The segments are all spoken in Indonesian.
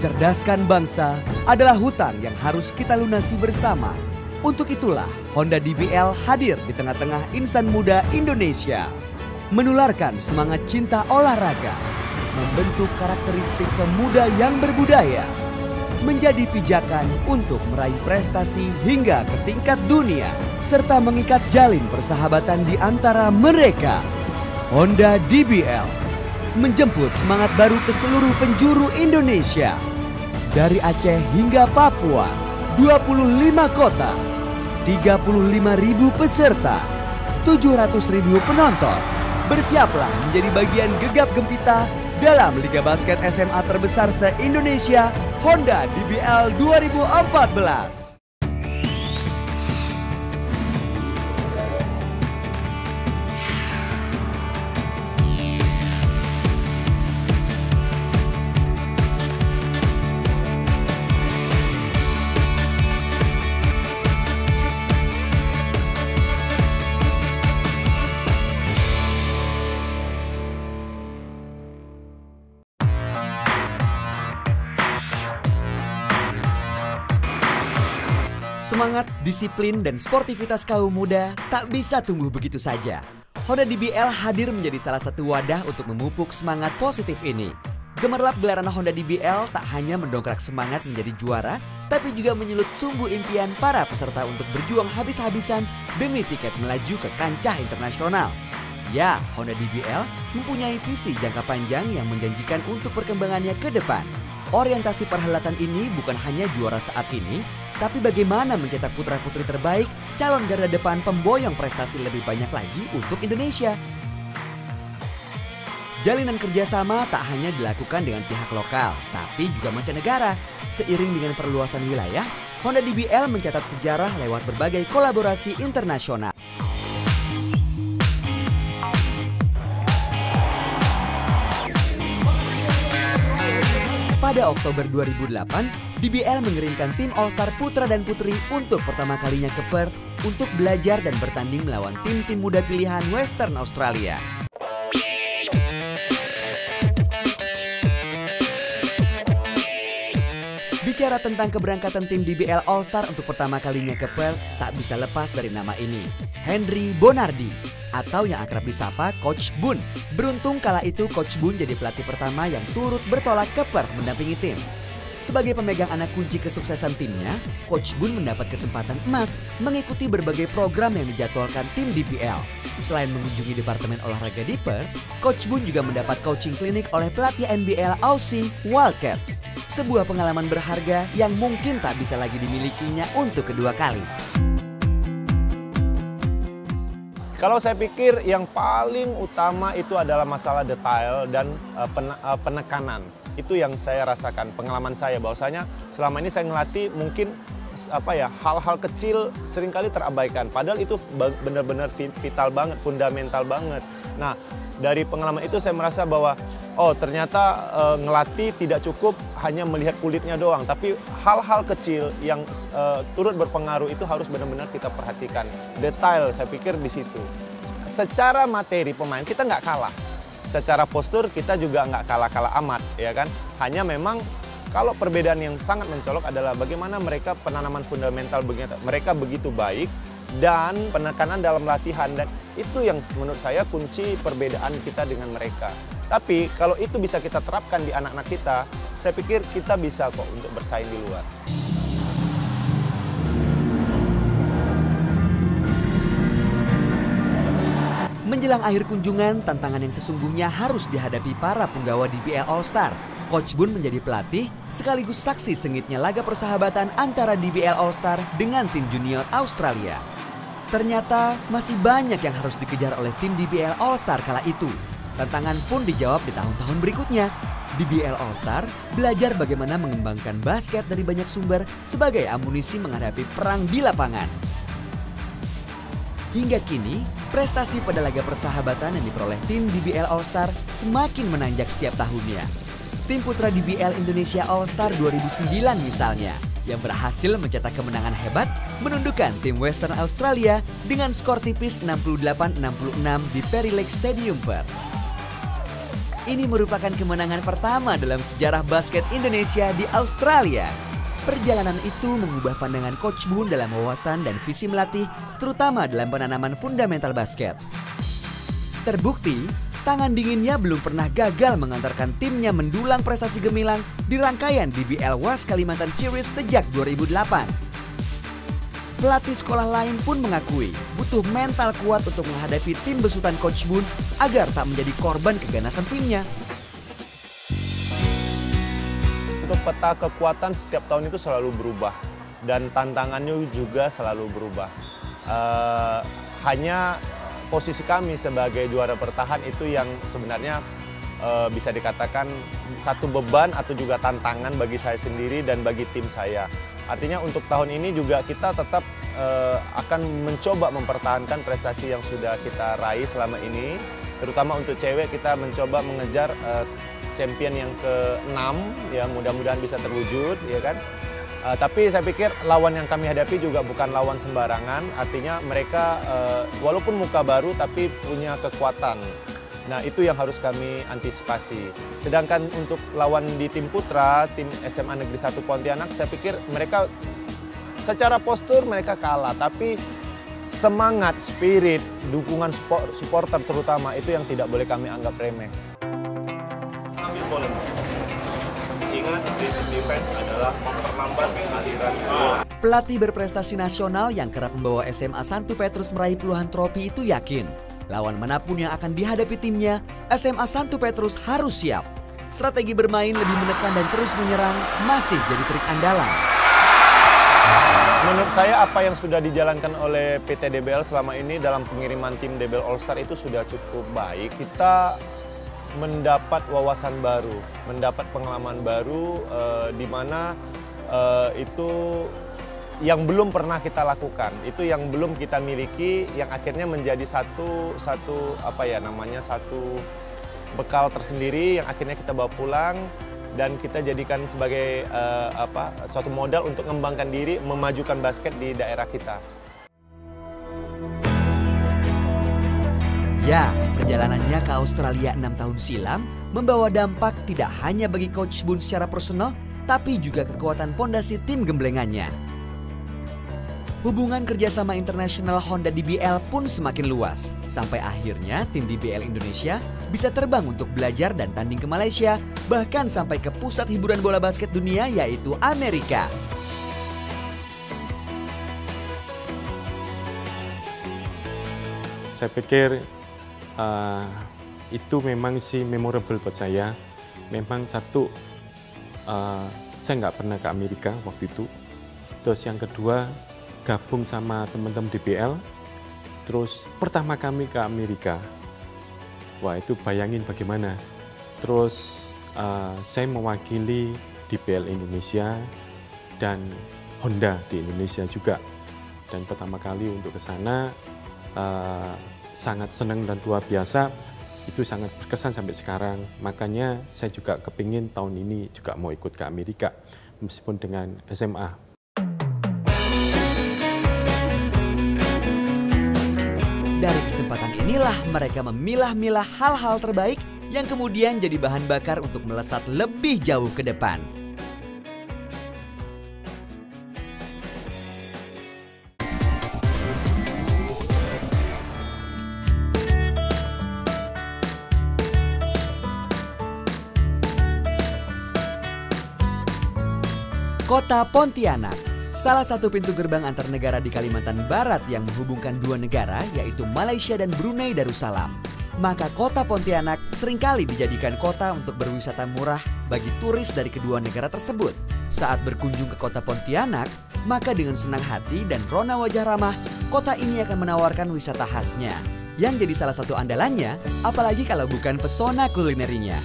mencerdaskan bangsa adalah hutang yang harus kita lunasi bersama. Untuk itulah Honda DBL hadir di tengah-tengah insan muda Indonesia. Menularkan semangat cinta olahraga, membentuk karakteristik pemuda yang berbudaya, menjadi pijakan untuk meraih prestasi hingga ke tingkat dunia, serta mengikat jalin persahabatan di antara mereka. Honda DBL menjemput semangat baru ke seluruh penjuru Indonesia. Dari Aceh hingga Papua, 25 kota, 35 ribu peserta, 700 ribu penonton. Bersiaplah menjadi bagian gegap gempita dalam Liga Basket SMA terbesar se-Indonesia, Honda DBL 2014. Disiplin, dan sportivitas kaum muda tak bisa tumbuh begitu saja. Honda DBL hadir menjadi salah satu wadah untuk memupuk semangat positif ini. Gemerlap gelaran Honda DBL tak hanya mendongkrak semangat menjadi juara, tapi juga menyulut sumbu impian para peserta untuk berjuang habis-habisan demi tiket melaju ke kancah internasional. Ya, Honda DBL mempunyai visi jangka panjang yang menjanjikan untuk perkembangannya ke depan. Orientasi perhelatan ini bukan hanya juara saat ini, tapi bagaimana mencetak putra-putri terbaik, calon garda depan pemboyong prestasi lebih banyak lagi untuk Indonesia. Jalinan kerjasama tak hanya dilakukan dengan pihak lokal, tapi juga mancanegara. Seiring dengan perluasan wilayah, Honda DBL mencatat sejarah lewat berbagai kolaborasi internasional. Pada Oktober 2008, DBL mengirimkan tim All-Star Putra dan Putri untuk pertama kalinya ke Perth untuk belajar dan bertanding melawan tim-tim muda pilihan Western Australia. Bicara tentang keberangkatan tim DBL All-Star untuk pertama kalinya ke Perth, tak bisa lepas dari nama ini. Henry Bonardi, atau yang akrab disapa Coach Bun. Beruntung kala itu Coach Bun jadi pelatih pertama yang turut bertolak ke Perth mendampingi tim. Sebagai pemegang anak kunci kesuksesan timnya, Coach Bun mendapat kesempatan emas mengikuti berbagai program yang dijadwalkan tim DPL. Selain mengunjungi Departemen Olahraga di Perth, Coach Bun juga mendapat coaching klinik oleh pelatih NBL Aussie Wildcats. Sebuah pengalaman berharga yang mungkin tak bisa lagi dimilikinya untuk kedua kali. Kalau saya pikir yang paling utama itu adalah masalah detail dan uh, penekanan. Itu yang saya rasakan, pengalaman saya bahwasanya selama ini saya ngelatih mungkin apa ya hal-hal kecil sering kali terabaikan. Padahal itu benar-benar vital banget, fundamental banget. Nah dari pengalaman itu saya merasa bahwa oh ternyata e, ngelatih tidak cukup hanya melihat kulitnya doang, tapi hal-hal kecil yang e, turut berpengaruh itu harus benar-benar kita perhatikan. Detail saya pikir di situ. Secara materi pemain kita nggak kalah, secara postur kita juga nggak kalah-kalah amat, ya kan? Hanya memang kalau perbedaan yang sangat mencolok adalah bagaimana mereka penanaman fundamental mereka begitu baik dan penekanan dalam latihan dan itu yang menurut saya kunci perbedaan kita dengan mereka. Tapi kalau itu bisa kita terapkan di anak-anak kita, saya pikir kita bisa kok untuk bersaing di luar. Menjelang akhir kunjungan, tantangan yang sesungguhnya harus dihadapi para penggawa DBL All Star. Coach Bun menjadi pelatih sekaligus saksi sengitnya laga persahabatan antara DBL All Star dengan tim junior Australia. Ternyata masih banyak yang harus dikejar oleh tim DBL All Star kala itu. Tantangan pun dijawab di tahun-tahun berikutnya. DBL All Star belajar bagaimana mengembangkan basket dari banyak sumber sebagai amunisi menghadapi perang di lapangan. Hingga kini, prestasi pada laga persahabatan yang diperoleh tim DBL All Star semakin menanjak setiap tahunnya. Tim putra DBL Indonesia All Star 2009 misalnya yang berhasil mencetak kemenangan hebat menundukkan tim Western Australia dengan skor tipis 68-66 di Perry Lake Stadium Perth. Ini merupakan kemenangan pertama dalam sejarah basket Indonesia di Australia. Perjalanan itu mengubah pandangan Coach Boon dalam wawasan dan visi melatih, terutama dalam penanaman fundamental basket. Terbukti, tangan dinginnya belum pernah gagal mengantarkan timnya mendulang prestasi gemilang di rangkaian DBL West Kalimantan Series sejak 2008. Pelatih sekolah lain pun mengakui butuh mental kuat untuk menghadapi tim besutan Coach Boon agar tak menjadi korban keganasan timnya. Untuk peta kekuatan setiap tahun itu selalu berubah dan tantangannya juga selalu berubah. Uh, hanya posisi kami sebagai juara bertahan itu yang sebenarnya uh, bisa dikatakan satu beban atau juga tantangan bagi saya sendiri dan bagi tim saya. Artinya untuk tahun ini juga kita tetap uh, akan mencoba mempertahankan prestasi yang sudah kita raih selama ini. Terutama untuk cewek kita mencoba mengejar uh, champion yang ke-6 ya mudah-mudahan bisa terwujud ya kan. Uh, tapi saya pikir lawan yang kami hadapi juga bukan lawan sembarangan, artinya mereka uh, walaupun muka baru tapi punya kekuatan. Nah itu yang harus kami antisipasi. Sedangkan untuk lawan di tim putra, tim SMA Negeri 1 Pontianak, saya pikir mereka secara postur mereka kalah, tapi semangat, spirit, dukungan supporter terutama itu yang tidak boleh kami anggap remeh. Ingat, prinsip defense adalah memperlambat aliran Pelatih berprestasi nasional yang kerap membawa SMA Santo Petrus meraih puluhan trofi itu yakin Lawan mana pun yang akan dihadapi timnya, SMA Santo Petrus harus siap. Strategi bermain lebih menekan dan terus menyerang masih jadi trik andalan. Menurut saya apa yang sudah dijalankan oleh PT DBL selama ini dalam pengiriman tim DBL All Star itu sudah cukup baik. Kita mendapat wawasan baru, mendapat pengalaman baru uh, di mana uh, itu yang belum pernah kita lakukan itu yang belum kita miliki yang akhirnya menjadi satu satu apa ya namanya satu bekal tersendiri yang akhirnya kita bawa pulang dan kita jadikan sebagai uh, apa suatu modal untuk mengembangkan diri memajukan basket di daerah kita. Ya, perjalanannya ke Australia enam tahun silam membawa dampak tidak hanya bagi Coach Boon secara personal, tapi juga kekuatan pondasi tim gemblengannya hubungan kerjasama internasional Honda DBL pun semakin luas. Sampai akhirnya tim DBL Indonesia bisa terbang untuk belajar dan tanding ke Malaysia, bahkan sampai ke pusat hiburan bola basket dunia yaitu Amerika. Saya pikir uh, itu memang sih memorable buat saya. Memang satu, uh, saya nggak pernah ke Amerika waktu itu. Terus yang kedua, gabung sama teman-teman DBL. Terus pertama kami ke Amerika. Wah itu bayangin bagaimana. Terus uh, saya mewakili DBL Indonesia dan Honda di Indonesia juga. Dan pertama kali untuk ke sana uh, sangat senang dan luar biasa. Itu sangat berkesan sampai sekarang. Makanya saya juga kepingin tahun ini juga mau ikut ke Amerika meskipun dengan SMA Dari kesempatan inilah mereka memilah-milah hal-hal terbaik yang kemudian jadi bahan bakar untuk melesat lebih jauh ke depan. Kota Pontianak Salah satu pintu gerbang antar negara di Kalimantan Barat yang menghubungkan dua negara yaitu Malaysia dan Brunei Darussalam. Maka kota Pontianak sering kali dijadikan kota untuk berwisata murah bagi turis dari kedua negara tersebut. Saat berkunjung ke kota Pontianak, maka dengan senang hati dan rona wajah ramah, kota ini akan menawarkan wisata khasnya. Yang jadi salah satu andalannya, apalagi kalau bukan pesona kulinerinya.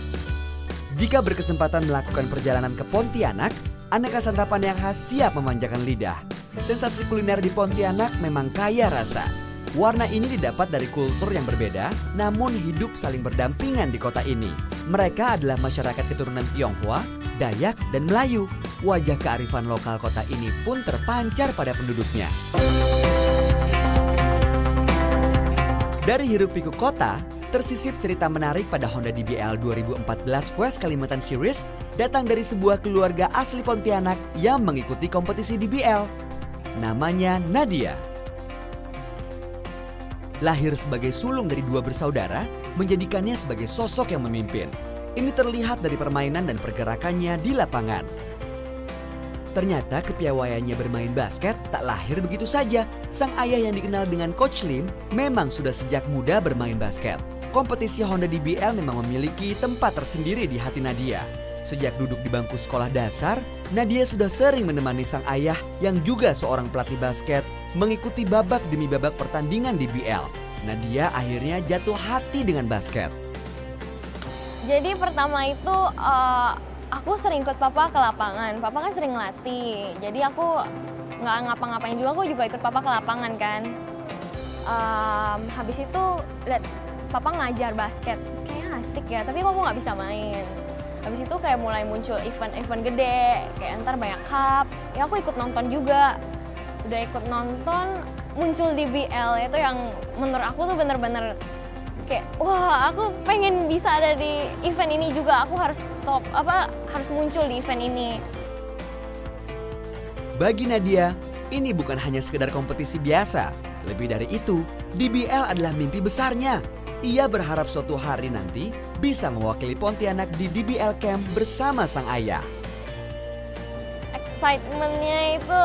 Jika berkesempatan melakukan perjalanan ke Pontianak, Aneka santapan yang khas siap memanjakan lidah. Sensasi kuliner di Pontianak memang kaya rasa. Warna ini didapat dari kultur yang berbeda, namun hidup saling berdampingan di kota ini. Mereka adalah masyarakat keturunan Tionghoa, Dayak, dan Melayu. Wajah kearifan lokal kota ini pun terpancar pada penduduknya. Dari hiruk pikuk kota, Tersisip cerita menarik pada Honda DBL 2014 West Kalimantan Series datang dari sebuah keluarga asli Pontianak yang mengikuti kompetisi DBL. Namanya Nadia. Lahir sebagai sulung dari dua bersaudara, menjadikannya sebagai sosok yang memimpin. Ini terlihat dari permainan dan pergerakannya di lapangan. Ternyata kepiawaiannya bermain basket tak lahir begitu saja. Sang ayah yang dikenal dengan Coach Lim memang sudah sejak muda bermain basket. Kompetisi Honda DBL memang memiliki tempat tersendiri di hati Nadia. Sejak duduk di bangku sekolah dasar, Nadia sudah sering menemani sang ayah yang juga seorang pelatih basket mengikuti babak demi babak pertandingan DBL. Nadia akhirnya jatuh hati dengan basket. Jadi pertama itu uh, aku sering ikut papa ke lapangan. Papa kan sering latih. Jadi aku nggak ngapa-ngapain juga, aku juga ikut papa ke lapangan kan. Um, habis itu lihat papa ngajar basket. Kayaknya asik ya tapi aku nggak bisa main. Habis itu kayak mulai muncul event-event gede kayak ntar banyak cup. Ya aku ikut nonton juga. Udah ikut nonton muncul di BL itu yang menurut aku tuh bener-bener kayak wah aku pengen bisa ada di event ini juga. Aku harus top apa harus muncul di event ini. Bagi Nadia ini bukan hanya sekedar kompetisi biasa. Lebih dari itu DBL adalah mimpi besarnya ia berharap suatu hari nanti bisa mewakili Pontianak di DBL Camp bersama sang ayah. Excitementnya itu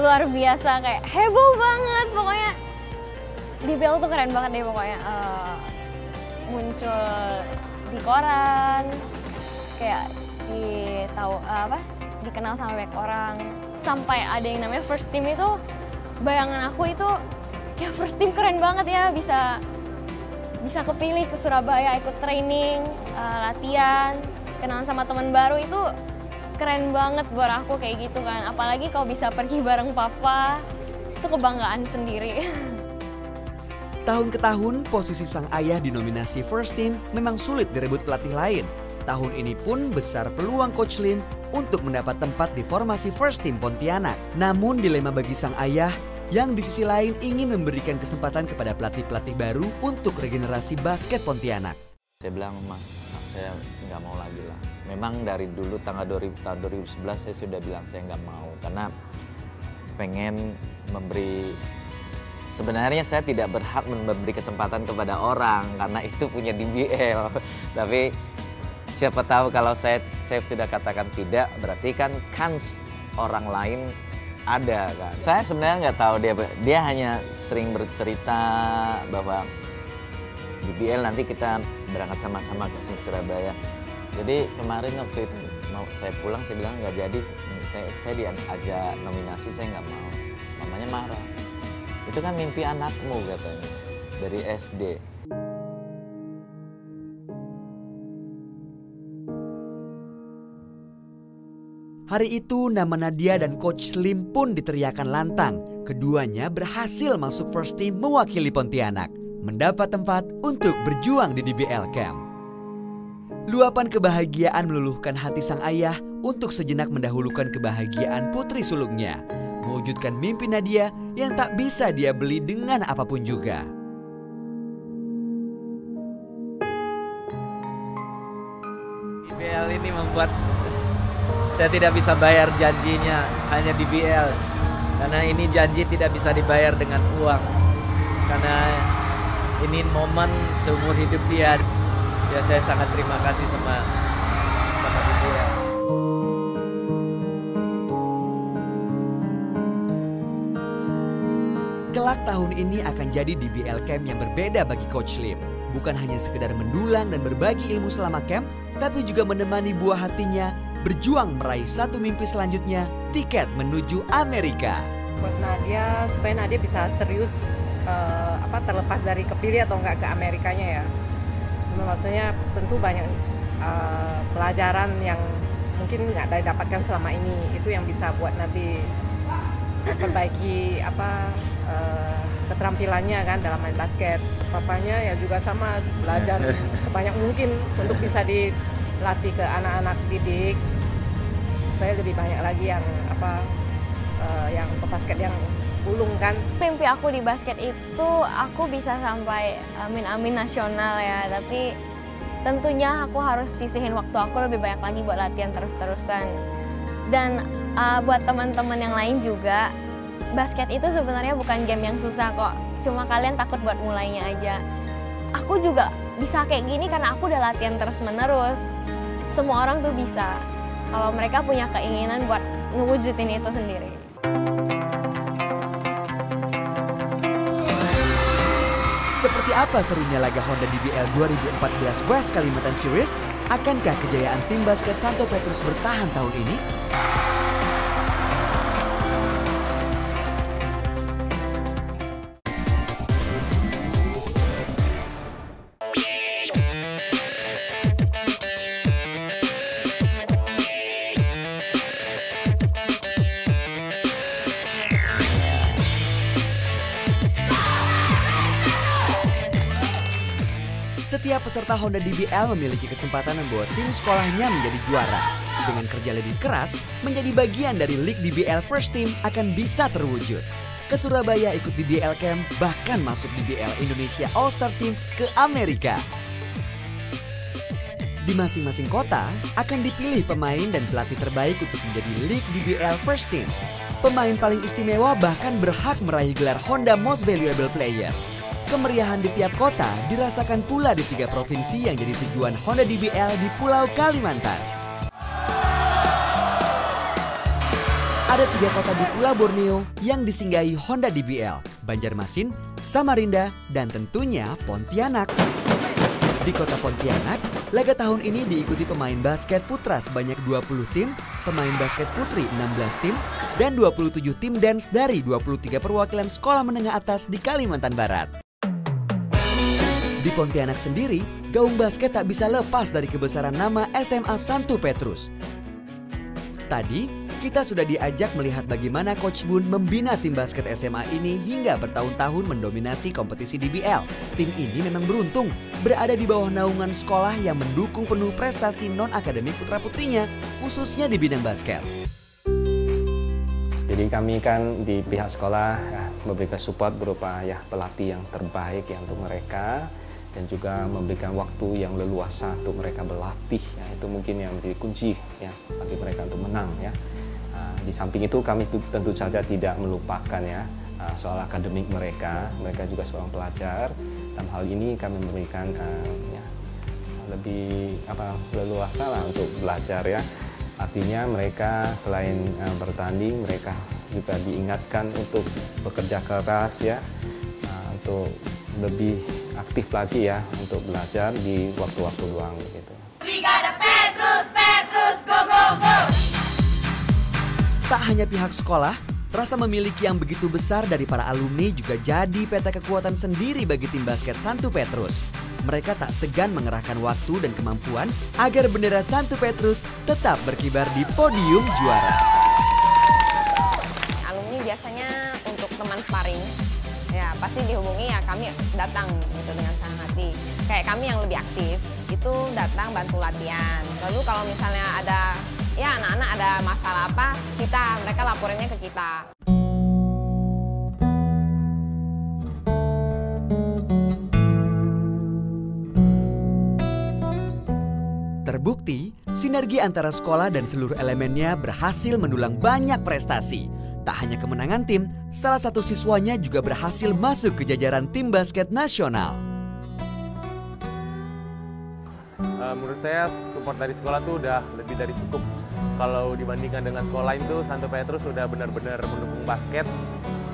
luar biasa kayak heboh banget pokoknya DBL tuh keren banget deh pokoknya uh, muncul di koran kayak di tahu uh, apa dikenal sama banyak orang sampai ada yang namanya first team itu bayangan aku itu ya first team keren banget ya bisa bisa kepilih ke Surabaya ikut training, uh, latihan, kenalan sama teman baru itu keren banget buat aku kayak gitu kan. Apalagi kalau bisa pergi bareng papa, itu kebanggaan sendiri. Tahun ke tahun, posisi sang ayah di nominasi First Team memang sulit direbut pelatih lain. Tahun ini pun besar peluang Coach Lim untuk mendapat tempat di formasi First Team Pontianak. Namun dilema bagi sang ayah yang di sisi lain ingin memberikan kesempatan kepada pelatih-pelatih baru untuk regenerasi basket Pontianak. Saya bilang, Mas, saya nggak mau lagi lah. Memang dari dulu tanggal 2000, tahun 2011 saya sudah bilang saya nggak mau karena pengen memberi sebenarnya saya tidak berhak memberi kesempatan kepada orang karena itu punya DBL. Tapi siapa tahu kalau saya saya sudah katakan tidak berarti kan kans orang lain ada kan. Saya sebenarnya nggak tahu dia dia hanya sering bercerita bahwa di BL nanti kita berangkat sama-sama ke Surabaya. Jadi kemarin waktu itu mau saya pulang saya bilang nggak jadi saya saya diajak nominasi saya nggak mau. Mamanya marah. Itu kan mimpi anakmu katanya dari SD. Hari itu nama Nadia dan Coach Slim pun diteriakan lantang. Keduanya berhasil masuk first team mewakili Pontianak. Mendapat tempat untuk berjuang di DBL Camp. Luapan kebahagiaan meluluhkan hati sang ayah untuk sejenak mendahulukan kebahagiaan putri sulungnya. Mewujudkan mimpi Nadia yang tak bisa dia beli dengan apa pun juga. DBL ini membuat saya tidak bisa bayar janjinya hanya di BL karena ini janji tidak bisa dibayar dengan uang. Karena ini momen seumur hidup dia. Ya saya sangat terima kasih sama sama BL Kelak tahun ini akan jadi DBL Camp yang berbeda bagi Coach Lim. Bukan hanya sekedar mendulang dan berbagi ilmu selama camp, tapi juga menemani buah hatinya berjuang meraih satu mimpi selanjutnya, tiket menuju Amerika. Buat Nadia, supaya Nadia bisa serius uh, apa terlepas dari kepilih atau enggak ke Amerikanya ya. Cuma maksudnya tentu banyak uh, pelajaran yang mungkin nggak dapatkan selama ini itu yang bisa buat nanti perbaiki apa uh, keterampilannya kan dalam main basket. Papanya ya juga sama belajar sebanyak mungkin untuk bisa dilatih ke anak-anak didik supaya lebih banyak lagi yang apa uh, yang pebasket yang ulung kan. Mimpi aku di basket itu aku bisa sampai amin-amin nasional ya, tapi tentunya aku harus sisihin waktu aku lebih banyak lagi buat latihan terus-terusan. Dan uh, buat teman-teman yang lain juga, basket itu sebenarnya bukan game yang susah kok. Cuma kalian takut buat mulainya aja. Aku juga bisa kayak gini karena aku udah latihan terus-menerus. Semua orang tuh bisa. Kalau mereka punya keinginan buat ngewujudin itu sendiri. Seperti apa serunya laga Honda DBL 2014 West Kalimantan Series? Akankah kejayaan tim basket Santo Petrus bertahan tahun ini? Setiap peserta Honda DBL memiliki kesempatan membawa tim sekolahnya menjadi juara. Dengan kerja lebih keras, menjadi bagian dari League DBL First Team akan bisa terwujud. Ke Surabaya ikut DBL Camp, bahkan masuk DBL Indonesia All-Star Team ke Amerika. Di masing-masing kota akan dipilih pemain dan pelatih terbaik untuk menjadi League DBL First Team. Pemain paling istimewa bahkan berhak meraih gelar Honda Most Valuable Player. Kemeriahan di tiap kota dirasakan pula di tiga provinsi yang jadi tujuan Honda DBL di Pulau Kalimantan. Ada tiga kota di Pulau Borneo yang disinggahi Honda DBL, Banjarmasin, Samarinda, dan tentunya Pontianak. Di kota Pontianak, laga tahun ini diikuti pemain basket putra sebanyak 20 tim, pemain basket putri 16 tim, dan 27 tim dance dari 23 perwakilan sekolah menengah atas di Kalimantan Barat. Di Pontianak sendiri, gaung basket tak bisa lepas dari kebesaran nama SMA Santo Petrus. Tadi, kita sudah diajak melihat bagaimana Coach Bun membina tim basket SMA ini hingga bertahun-tahun mendominasi kompetisi DBL. Tim ini memang beruntung berada di bawah naungan sekolah yang mendukung penuh prestasi non-akademik putra-putrinya, khususnya di bidang basket. Jadi kami kan di pihak sekolah ya, memberikan support berupa ya pelatih yang terbaik ya untuk mereka dan juga memberikan waktu yang leluasa untuk mereka berlatih ya. Itu mungkin yang menjadi kunci ya bagi mereka untuk menang ya. Uh, di samping itu kami tentu saja tidak melupakan ya uh, soal akademik mereka. Mereka juga seorang pelajar. Dalam hal ini kami memberikan uh, ya, lebih apa leluasa lah untuk belajar ya. Artinya mereka selain bertanding mereka juga diingatkan untuk bekerja keras ya untuk lebih aktif lagi ya untuk belajar di waktu-waktu luang begitu. Brigada Petrus, Petrus, go go go! Tak hanya pihak sekolah, rasa memiliki yang begitu besar dari para alumni juga jadi peta kekuatan sendiri bagi tim basket Santo Petrus. Mereka tak segan mengerahkan waktu dan kemampuan agar bendera Santo Petrus tetap berkibar di podium juara. Alumni biasanya untuk teman sparring pasti dihubungi ya kami datang gitu dengan senang hati. Kayak kami yang lebih aktif itu datang bantu latihan. Lalu kalau misalnya ada ya anak-anak ada masalah apa, kita mereka laporinnya ke kita. Terbukti, sinergi antara sekolah dan seluruh elemennya berhasil mendulang banyak prestasi. Tak hanya kemenangan tim, salah satu siswanya juga berhasil masuk ke jajaran tim basket nasional. Uh, menurut saya support dari sekolah tuh udah lebih dari cukup. Kalau dibandingkan dengan sekolah lain tuh Santo Petrus sudah benar-benar mendukung basket.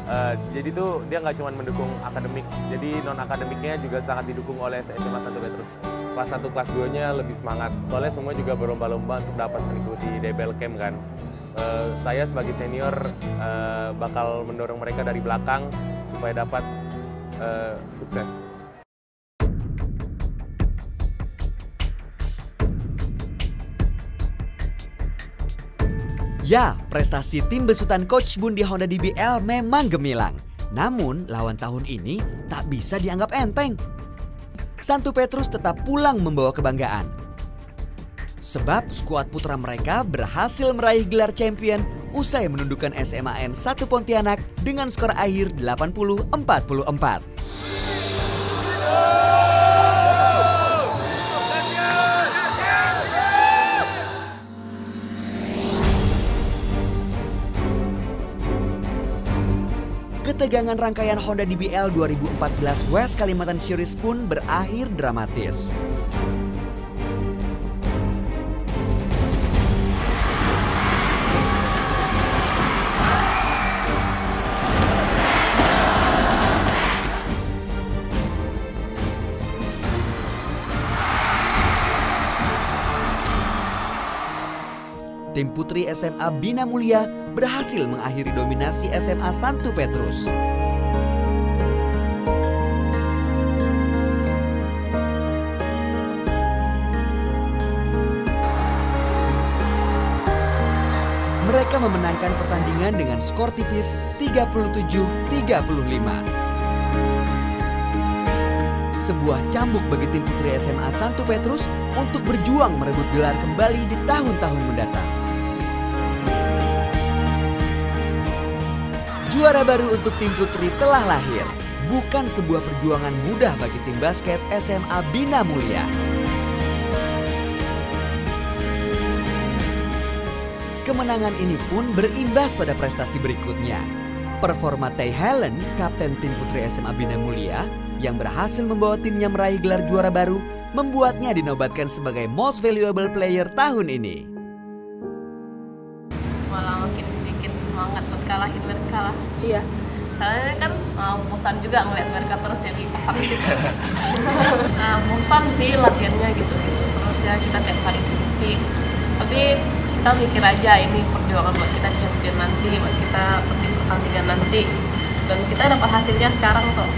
Uh, jadi tuh dia nggak cuma mendukung akademik, jadi non akademiknya juga sangat didukung oleh SMA Santo Petrus. Kelas 1, kelas 2-nya lebih semangat. Soalnya semua juga berlomba-lomba untuk dapat mengikuti DBL Camp kan. Eh, saya sebagai senior uh, bakal mendorong mereka dari belakang supaya dapat uh, sukses. Ya, prestasi tim besutan Coach Bun di Honda DBL memang gemilang. Namun, lawan tahun ini tak bisa dianggap enteng. Santo Petrus tetap pulang membawa kebanggaan Sebab skuad putra mereka berhasil meraih gelar champion usai menundukkan SMAN 1 Pontianak dengan skor akhir 80-44. Ketegangan rangkaian Honda DBL 2014 West Kalimantan Series pun berakhir dramatis. Tim putri SMA Bina Mulia berhasil mengakhiri dominasi SMA Santo Petrus. Mereka memenangkan pertandingan dengan skor tipis 37-35. Sebuah cambuk bagi tim putri SMA Santo Petrus untuk berjuang merebut gelar kembali di tahun-tahun mendatang. Juara baru untuk tim putri telah lahir. Bukan sebuah perjuangan mudah bagi tim basket SMA Bina Mulia. Kemenangan ini pun berimbas pada prestasi berikutnya. Performa Tay Helen, kapten tim putri SMA Bina Mulia, yang berhasil membawa timnya meraih gelar juara baru, membuatnya dinobatkan sebagai Most Valuable Player tahun ini. kalahin mereka lah iya. Karena kan uh, bosan juga ngeliat mereka terus jadi pasang situ uh, bosan sih latihannya gitu. Gitu terus ya kita tiap hari fisik. Tapi kita mikir aja ini perjuangan buat kita champion nanti buat kita pergi pertandingan nanti. Dan kita dapat hasilnya sekarang tuh.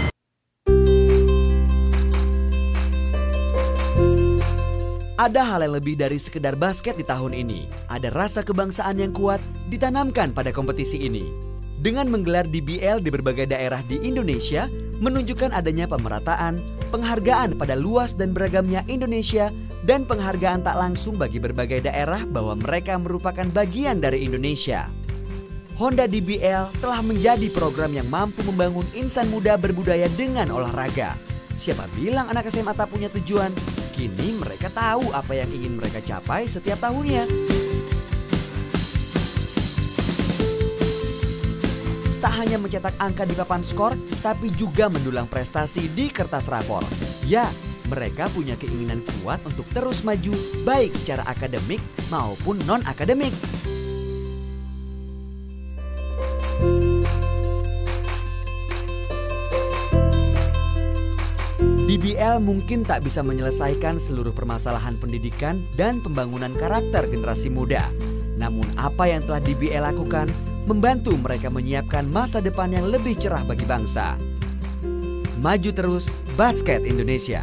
Ada hal yang lebih dari sekedar basket di tahun ini. Ada rasa kebangsaan yang kuat ditanamkan pada kompetisi ini. Dengan menggelar DBL di berbagai daerah di Indonesia, menunjukkan adanya pemerataan, penghargaan pada luas dan beragamnya Indonesia, dan penghargaan tak langsung bagi berbagai daerah bahwa mereka merupakan bagian dari Indonesia. Honda DBL telah menjadi program yang mampu membangun insan muda berbudaya dengan olahraga. Siapa bilang anak SMA tak punya tujuan? Kini mereka tahu apa yang ingin mereka capai setiap tahunnya. Hanya mencetak angka di papan skor, tapi juga mendulang prestasi di kertas rapor. Ya, mereka punya keinginan kuat untuk terus maju baik secara akademik maupun non-akademik. DBL mungkin tak bisa menyelesaikan seluruh permasalahan pendidikan dan pembangunan karakter generasi muda. Namun apa yang telah DBL lakukan membantu mereka menyiapkan masa depan yang lebih cerah bagi bangsa. Maju terus basket Indonesia.